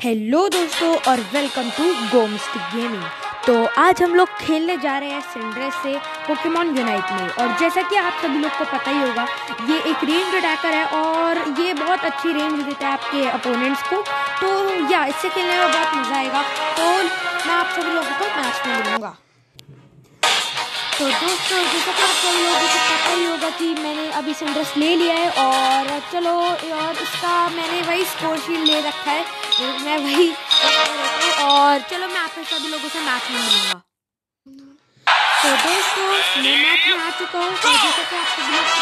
Hello दोस्तों और welcome to गोमस्टिक gaming तो आज हम लोग खेलने जा रहे हैं सिंड्रेस से पोकेमॉन यूनाइट में. और जैसा कि आप सभी लोग को पता ही होगा, ये एक रेंज अटैकर है और ये बहुत अच्छी रेंज देता है आपके अपोनेंट्स को. तो या, इससे खेलने में बहुत मज़ा आएगा. तो मैं आप सभी लोगों को मैच में मिलूँगा. तो दोस्तों, जैसा कि आप सभी लोगों को पता ही होगा कि मैंने अभी सिंड्रेस ले लिया है और चलो, और इसका मैंने वही स्कोर शील ले रखा है. मैं वही और चलो मैं आप सभी लोगों से मैच में मिलूँगा। तो दोस्तों, मैं मैच में आ चुका हूँ। और जैसा कि आप सभी लोग को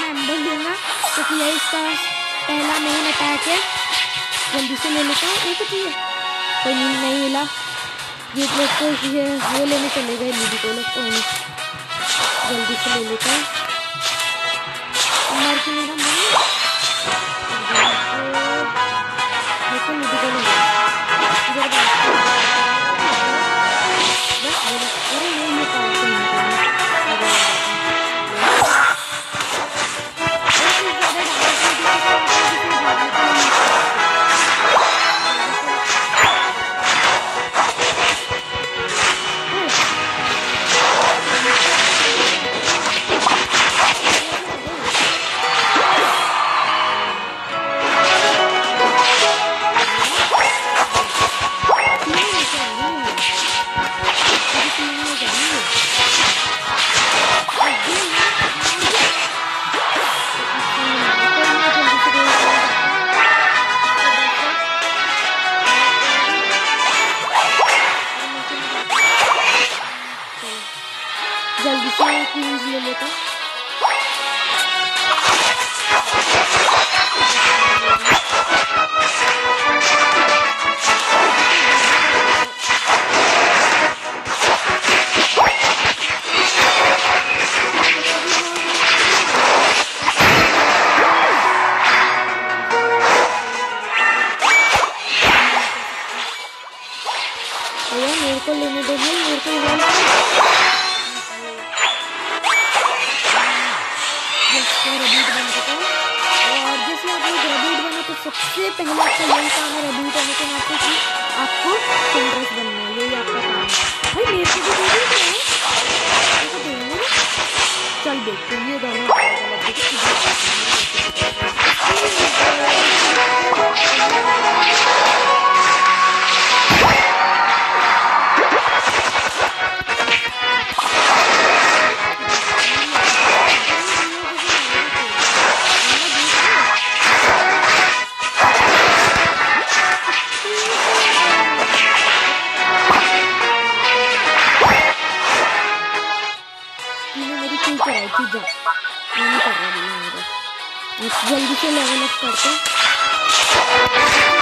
मैं एम्बर लूँगा, क्योंकि यही इसका पहला मेन अटैक है। जल्दी से ले लेता हूँ। एक चाहिए कोई नींद नहीं मिला। ये लोग तो ये वो लेने चले गए लीडी को लोग नहीं। जल्दी से ले लेता हूँ। मर के मेरा मन देखो लीडी को ले क्वींस ले लेता हूँ। सबसे पहले आपका यही काम है रेडी करने के नाते कि आपको सेंट्रस बनना है, यही आपका काम है। भाई, मेरे को भी दे देंगे चल देखते हैं, ये दोनों जल्दी से लेवल अप करते हैं।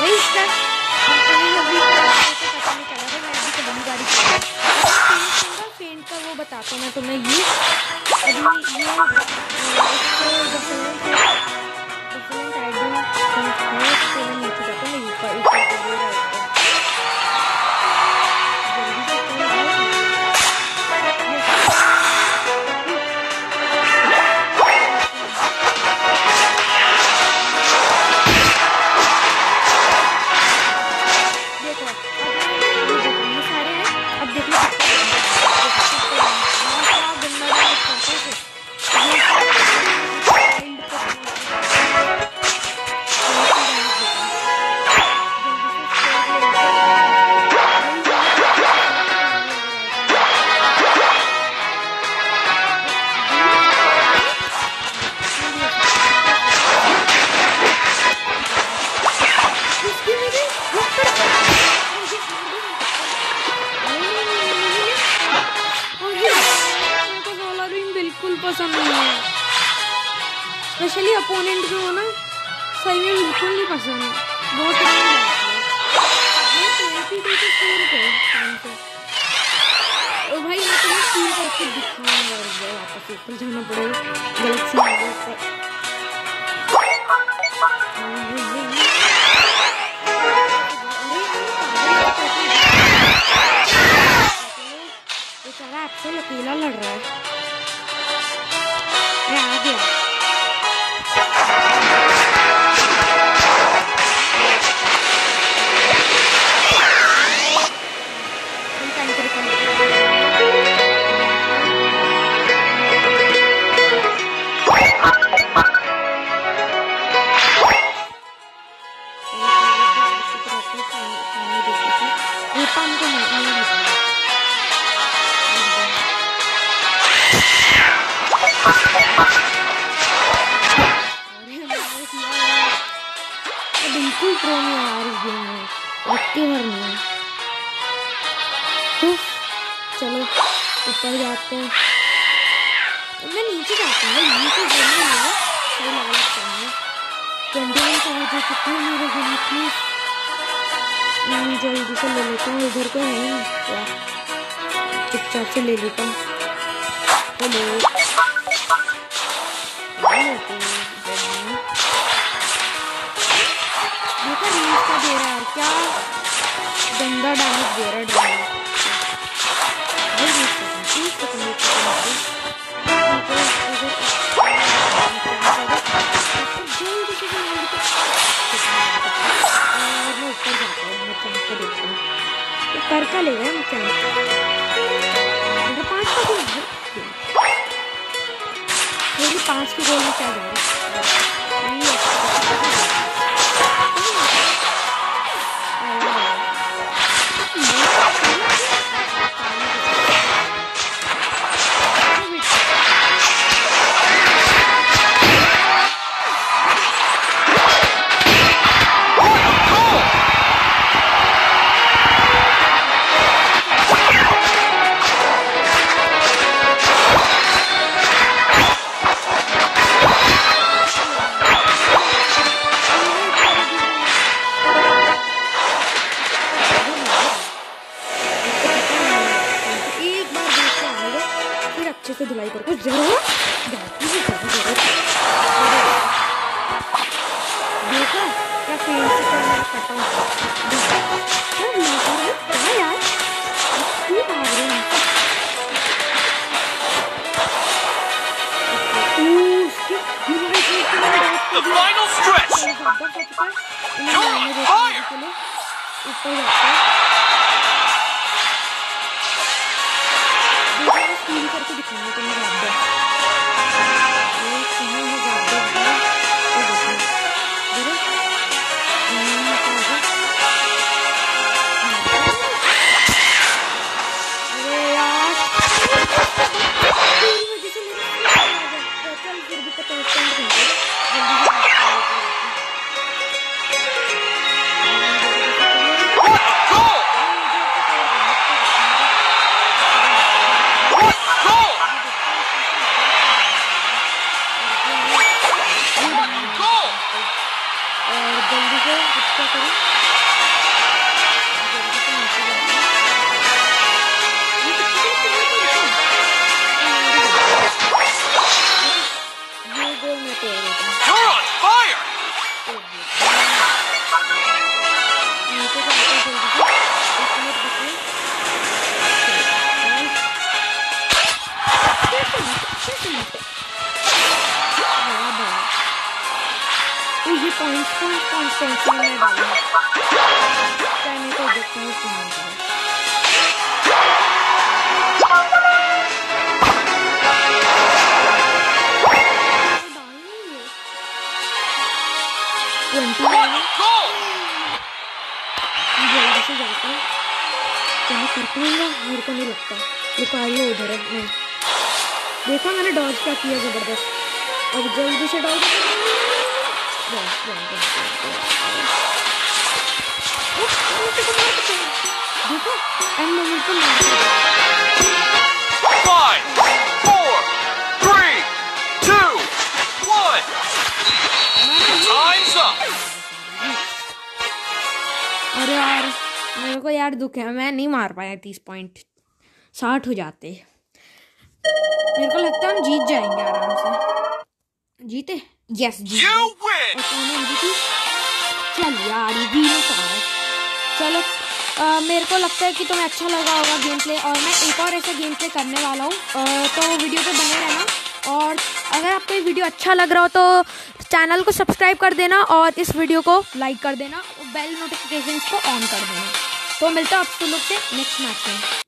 वही इसका फेंट का वो बताता हूँ मैं तुम्हें ये अभी ये डिफरेंट आइडिया है नीचे जाता हूँ ऊपर ऊपर अपोनेंट जो हो ना, सही में बिल्कुल नहीं पसंद। बहुत ओ भाई मैं तुम्हें फील करके दिखाऊँगा और वापस ऊपर जाना पड़ेगा। गैलेक्सी बेचारा ऊपर जाते हैं। मैं नीचे जाता हूँ, नीचे गेम में नहीं है सही लगा लगता है। वन का हो चुका है मेरे गेम प्लीज़ मैं जल्दी से ले लेता हूँ इधर को नहीं। चुपचाप से ले लेता हूँ। हेलो। क्या गंदा डैमेज दे रहा है कर क्या लेगा हम क्या पाँच का गोल मेरे पाँच के गोल में क्या You're on fire. ऊपर। जाता है। करके दिखाऊँगा तुम्हें में देखती हूँ जल्दी से क्या मेरे को नहीं लगता रुको उधर है देखा मैंने डॉज क्या किया ज़बरदस्त अब जल्दी से डॉज अरे यार, मेरे को यार दुख है मैं नहीं मार पाया तीस पॉइंट साठ हो जाते मेरे को लगता है हम जीत जाएँगे आराम से। जीते। Yes MVP? चल यार ये चलो मेरे को लगता है कि तुम्हें अच्छा लगा होगा गेम प्ले और मैं एक और ऐसा गेम प्ले करने वाला हूँ। तो वीडियो पे बने रहना। और अगर आपको ये वीडियो अच्छा लग रहा हो तो चैनल को सब्सक्राइब कर देना और इस वीडियो को लाइक कर देना और बेल नोटिफिकेशन को ऑन कर देना। तो मिलता है आप लोग से नेक्स्ट मैच में।